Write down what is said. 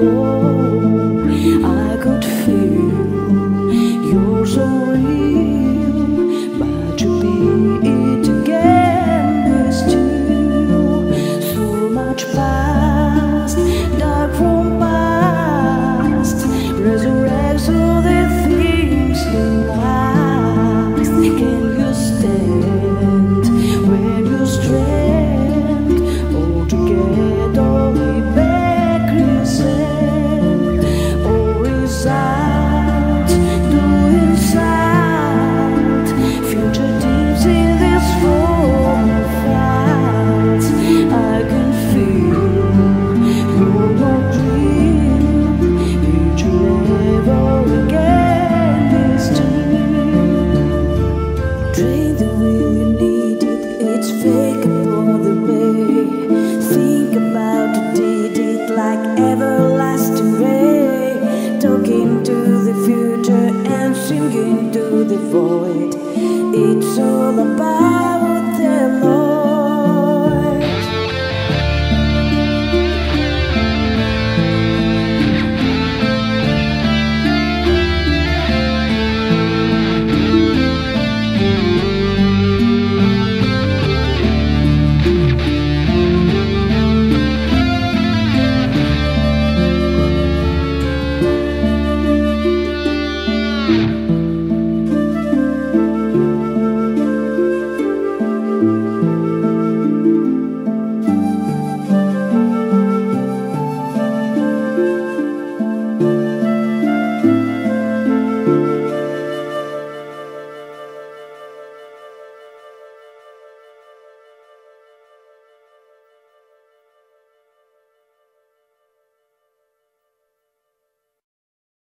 Lord. The will you need it, it's fake upon the way. Think about it like everlasting. Talking to the future and singing to the void. It's all about the Lloyd.